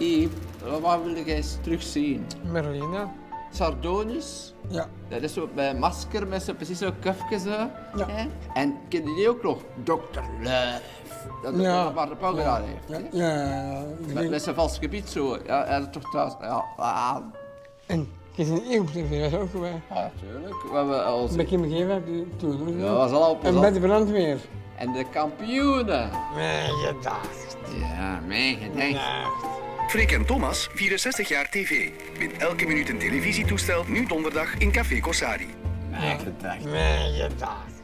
Yves, wat wil jij eens terugzien? Merlina. Sardonis? Ja. Dat is zo bij een masker met zo precies zo'n kufje zo. Ja. Hè? En ken je die ook nog? Dr. Luif. Dat is Ja. wat Bart de Pauw gedaan heeft. Ja, ja, ik Met, met zijn vals gebied zo. Ja, hij had toch thuis. Ja, ah, En je is een eeuw tv, was ook bij. ja, natuurlijk. We hebben als... Met Kim Gever toen. ook Ja, zo. was al op En met de brandweer. En de kampioenen. Mijn gedacht. Ja, mijn gedacht. Freek en Thomas, 64 jaar tv. Win elke minuut een televisietoestel, nu donderdag in Café Corsari. Mijn gedacht. Mijn gedacht.